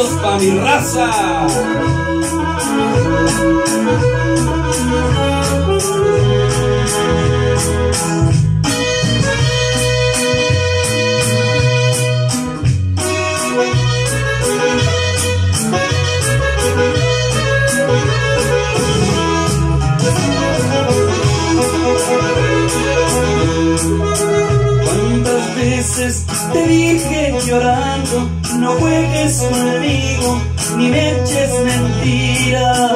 toda mi raza. Te dije llorando, no juegues conmigo, ni me eches mentiras?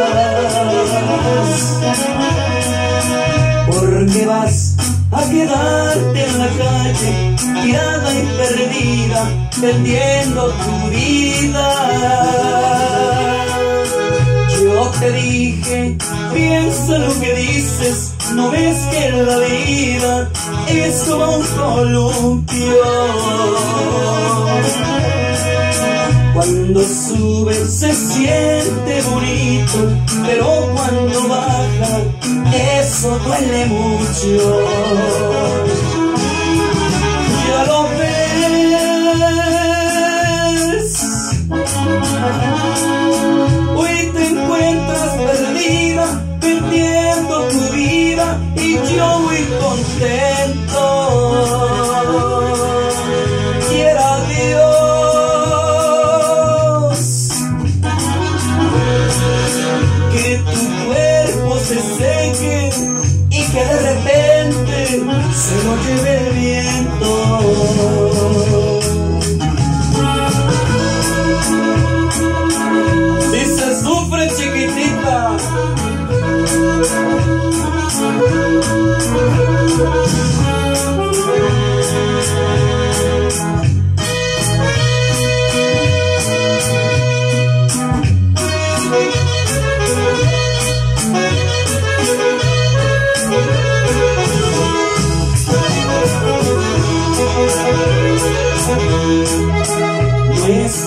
Porque vas a quedarte en la calle, tirada y perdida, vendiendo tu vida. Te dije, piensa lo que dices, no ves que la vida es como un columpio. Cuando sube se siente bonito, pero cuando baja eso duele mucho. Ya lo ves. Y yo muy contento. Quiera Dios que tu cuerpo se seque y que de repente se lo lleve el viento.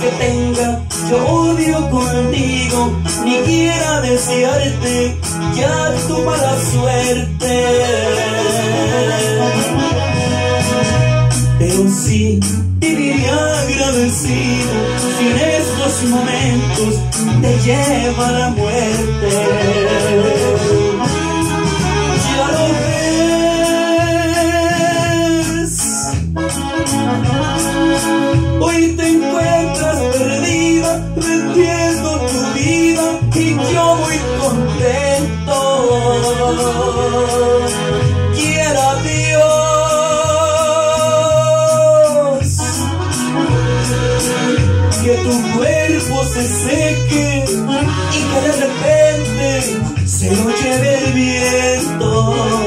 Que tenga yo odio contigo, ni quiera desearte ya tu mala suerte. Pero sí viviré agradecido si en estos momentos te lleva la muerte. tu cuerpo se seque y que de repente se lo lleve el viento.